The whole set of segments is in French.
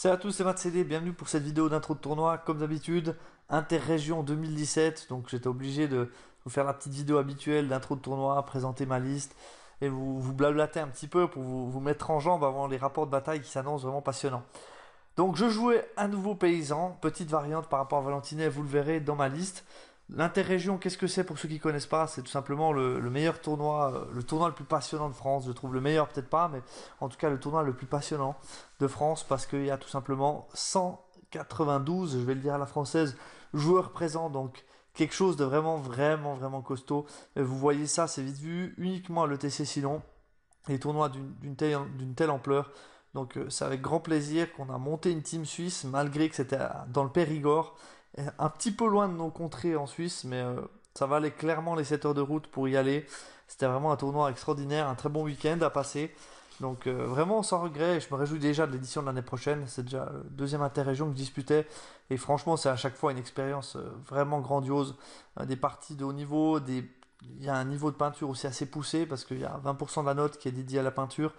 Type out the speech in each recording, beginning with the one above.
Salut à tous, c'est Matt bienvenue pour cette vidéo d'intro de tournoi. Comme d'habitude, Interrégion 2017, donc j'étais obligé de vous faire la petite vidéo habituelle d'intro de tournoi, présenter ma liste et vous, vous blablater un petit peu pour vous, vous mettre en jambe avant les rapports de bataille qui s'annoncent vraiment passionnants. Donc je jouais un nouveau paysan, petite variante par rapport à Valentinet, vous le verrez dans ma liste. L'interrégion, qu'est-ce que c'est pour ceux qui connaissent pas? C'est tout simplement le, meilleur tournoi, euh, le tournoi le plus passionnant de France. Je trouve le meilleur peut-être pas, mais en tout cas le tournoi le plus passionnant de France parce qu'il y a tout simplement 192, je vais le dire à la française, joueurs présents. Donc quelque chose de vraiment, vraiment, vraiment costaud. vous voyez ça, c'est vite vu, uniquement à l'ETC sinon. Les tournois d'une telle, telle ampleur. Donc euh, c'est avec grand plaisir qu'on a monté une team suisse malgré que c'était dans le Périgord un petit peu loin de nos contrées en Suisse, mais euh, ça valait clairement les 7 heures de route pour y aller. C'était vraiment un tournoi extraordinaire, un très bon week-end à passer. Donc euh, vraiment sans regret, je me réjouis déjà de l'édition de l'année prochaine. C'est déjà le deuxième interrégion que je disputais. Et franchement, c'est à chaque fois une expérience euh, vraiment grandiose. des parties de haut niveau, des... il y a un niveau de peinture aussi assez poussé parce qu'il y a 20% de la note qui est dédiée à la peinture.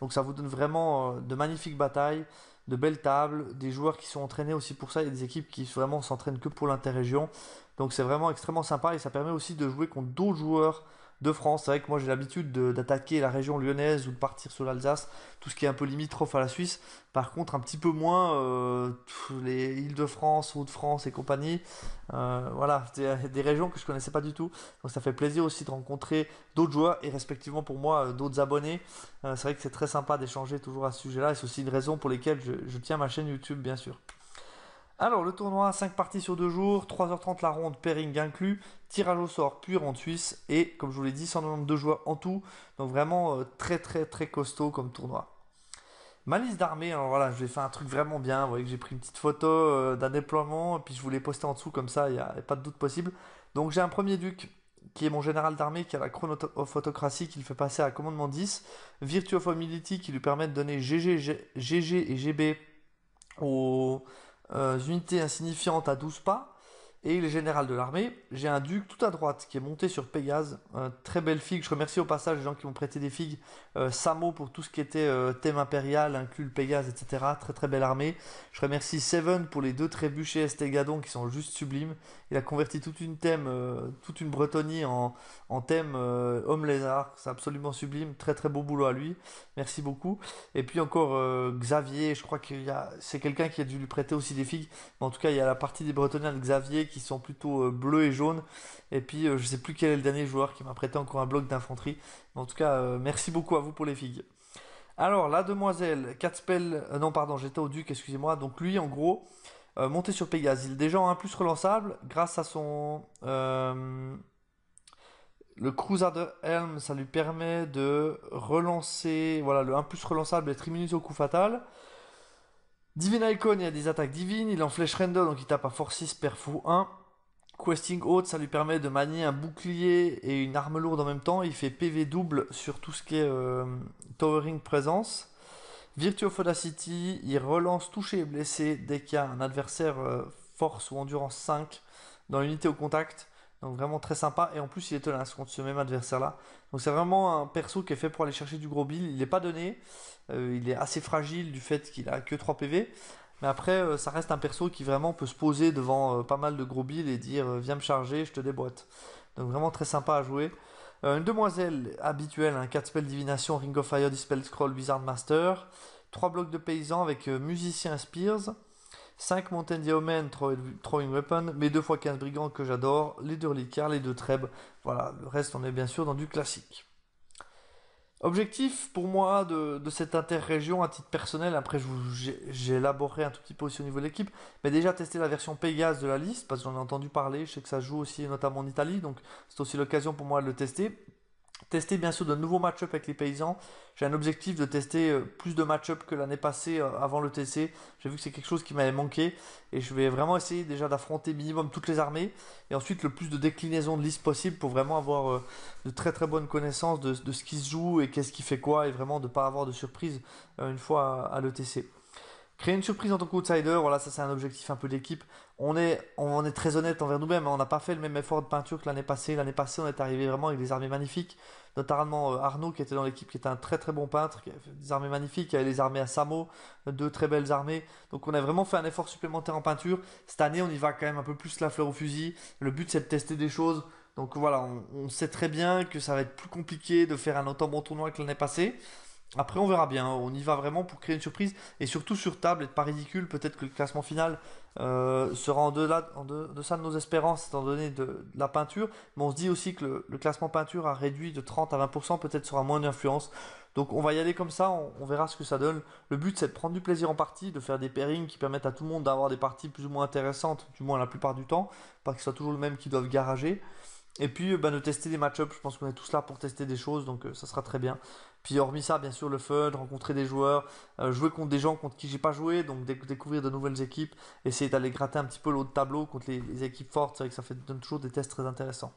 Donc ça vous donne vraiment de magnifiques batailles de belles tables, des joueurs qui sont entraînés aussi pour ça, il y a des équipes qui vraiment s'entraînent que pour l'interrégion. Donc c'est vraiment extrêmement sympa et ça permet aussi de jouer contre d'autres joueurs de France. C'est vrai que moi j'ai l'habitude d'attaquer la région lyonnaise ou de partir sur l'Alsace, tout ce qui est un peu limitrophe à la Suisse. Par contre, un petit peu moins euh, les Îles-de-France, Hauts-de-France et compagnie. Euh, voilà, des, des régions que je connaissais pas du tout. Donc ça fait plaisir aussi de rencontrer d'autres joueurs et respectivement pour moi euh, d'autres abonnés. c'est vrai que c'est très sympa d'échanger toujours à ce sujet-là et c'est aussi une raison pour lesquelles je, je tiens ma chaîne YouTube bien sûr. Alors, le tournoi, 5 parties sur 2 jours, 3h30 la ronde, pairing inclus, tirage au sort, puis ronde suisse, et comme je vous l'ai dit, 192 joueurs en tout. Donc vraiment euh, très très très costaud comme tournoi. Ma liste d'armée, alors voilà, je vais faire un truc vraiment bien. Vous voyez que j'ai pris une petite photo euh, d'un déploiement, et puis je vous l'ai posté en dessous comme ça, il n'y a, pas de doute possible. Donc j'ai un premier duc qui est mon général d'armée, qui a la chronophotocratie qui le fait passer à commandement 10, Virtue of Humility qui lui permet de donner GG, GG et GB euh, unités insignifiantes à 12 pas et il est général de l'armée. J'ai un duc tout à droite qui est monté sur Pégase, un très belle figue. Je remercie au passage les gens qui m'ont prêté des figues. Euh, Samo pour tout ce qui était euh, thème impérial, inclus le Pégase, etc. Très très belle armée. Je remercie Seven pour les deux trébuchets Estegadon qui sont juste sublimes. Il a converti toute une thème, euh, toute une Bretonnie en, en thème euh, homme lézard. C'est absolument sublime. Très très beau boulot à lui. Merci beaucoup. Et puis encore Xavier, je crois qu'il y a, c'est quelqu'un qui a dû lui prêter aussi des figues. Mais en tout cas, il y a la partie des Bretoniens de Xavier qui sont plutôt euh, bleus et jaunes. Et puis euh, je sais plus quel est le dernier joueur qui m'a prêté encore un bloc d'infanterie. En tout cas, euh, merci beaucoup à vous pour les figues. Alors la demoiselle, 4 spells, non pardon, j'étais au duc, excusez-moi. Donc lui en gros, monté sur Pégase, il est déjà en 1 plus relançable grâce à son... le Crusader Helm, ça lui permet de relancer, voilà, le 1 plus relançable est immunisé au coup fatal. Divine Icon, il a des attaques divines, il en Flèche Render, donc il tape à Force 6, Perfou 1. Questing Haute, ça lui permet de manier un bouclier et une arme lourde en même temps. Il fait PV double sur tout ce qui est euh, Towering Présence. Virtue of il relance touché et blessé dès qu'il y a un adversaire euh, force ou endurance 5 dans l'unité au contact. Donc vraiment très sympa. Et en plus, il est tenace contre ce même adversaire-là. Donc c'est vraiment un perso qui est fait pour aller chercher du gros bill. Il n'est pas donné. Euh, il est assez fragile du fait qu'il a que 3 PV. Mais après, euh, ça reste un perso qui vraiment peut se poser devant euh, pas mal de gros bills et dire viens me charger, je te déboîte. Donc vraiment très sympa à jouer. une demoiselle habituelle, un 4 spell divination, Ring of Fire, Dispel Scroll, Wizard Master. 3 blocs de paysans avec musicien Spears. 5 Mountain Diaomen Throwing Weapon, mes 2 x 15 brigands que j'adore, les 2 reliquaires, les 2 trèbes. Voilà, le reste on est bien sûr dans du classique. Objectif pour moi de, de cette interrégion à titre personnel, après j'ai élaboré un tout petit peu aussi au niveau de l'équipe, mais déjà tester la version Pégase de la liste, parce que j'en ai entendu parler, je sais que ça joue aussi notamment en Italie, donc c'est aussi l'occasion pour moi de le tester. Tester bien sûr de nouveaux match-up avec les paysans. J'ai un objectif de tester euh, plus de match-up que l'année passée euh, avant le TC. J'ai vu que c'est quelque chose qui m'avait manqué et je vais vraiment essayer déjà d'affronter minimum toutes les armées et ensuite le plus de déclinaisons de liste possible pour vraiment avoir euh, de très très bonnes connaissances de, ce qui se joue et qu'est-ce qui fait quoi et vraiment de pas avoir de surprise une fois à, à l'ETC. Créer une surprise en tant qu'outsider, voilà, ça c'est un objectif un peu d'équipe. On est, on très honnête envers nous-mêmes, on n'a pas fait le même effort de peinture que l'année passée. L'année passée, on est arrivé vraiment avec des armées magnifiques. notamment Arnaud qui était dans l'équipe, qui était un très très bon peintre, qui avait des armées magnifiques, qui avait les armées à Samo, deux très belles armées. Donc on a vraiment fait un effort supplémentaire en peinture. Cette année, on y va quand même un peu plus la fleur au fusil. Le but c'est de tester des choses. Donc voilà, on, sait très bien que ça va être plus compliqué de faire un autant bon tournoi que l'année passée. Après, on verra bien. On y va vraiment pour créer une surprise. Et surtout sur table, et pas ridicule. Peut-être que le classement final euh, sera en, deçà de nos espérances, étant donné de, la peinture. Mais on se dit aussi que le, classement peinture a réduit de 30 à 20%. Peut-être sera moins d'influence. Donc on va y aller comme ça. On, verra ce que ça donne. Le but, c'est de prendre du plaisir en partie, de faire des pairings qui permettent à tout le monde d'avoir des parties plus ou moins intéressantes, du moins la plupart du temps. Pas que ce soit toujours le même qui doivent garager. Et puis bah, de tester des match-ups, je pense qu'on est tous là pour tester des choses, donc euh, ça sera très bien. Puis hormis ça, bien sûr, le fun, rencontrer des joueurs, euh, jouer contre des gens contre qui j'ai pas joué, donc découvrir de nouvelles équipes, essayer d'aller gratter un petit peu l'autre tableau contre les, équipes fortes, c'est vrai que ça fait, donne toujours des tests très intéressants.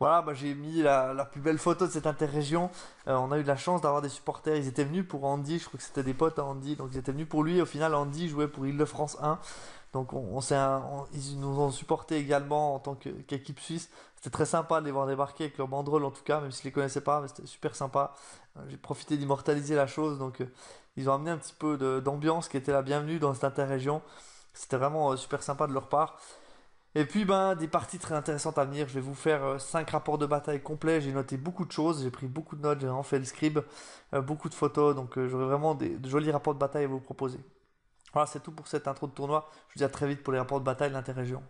Voilà, j'ai mis la, plus belle photo de cette interrégion. Euh, on a eu de la chance d'avoir des supporters. Ils étaient venus pour Andy, je crois que c'était des potes à Andy, donc ils étaient venus pour lui. Au final, Andy jouait pour Île-de-France 1. Donc on, ils nous ont supporté également en tant qu'équipe suisse. C'était très sympa de les voir débarquer avec leur banderole en tout cas, même si je les connaissais pas, c'était super sympa. Euh, j'ai profité d'immortaliser la chose, donc euh, ils ont amené un petit peu d'ambiance qui était la bienvenue dans cette interrégion. C'était vraiment super sympa de leur part. Et puis ben des parties très intéressantes à venir. Je vais vous faire 5 rapports de bataille complets. J'ai noté beaucoup de choses, j'ai pris beaucoup de notes, j'ai vraiment fait le scribe, beaucoup de photos, donc j'aurai vraiment de jolis rapports de bataille à vous proposer. Voilà, c'est tout pour cette intro de tournoi. Je vous dis à très vite pour les rapports de bataille de l'interrégion.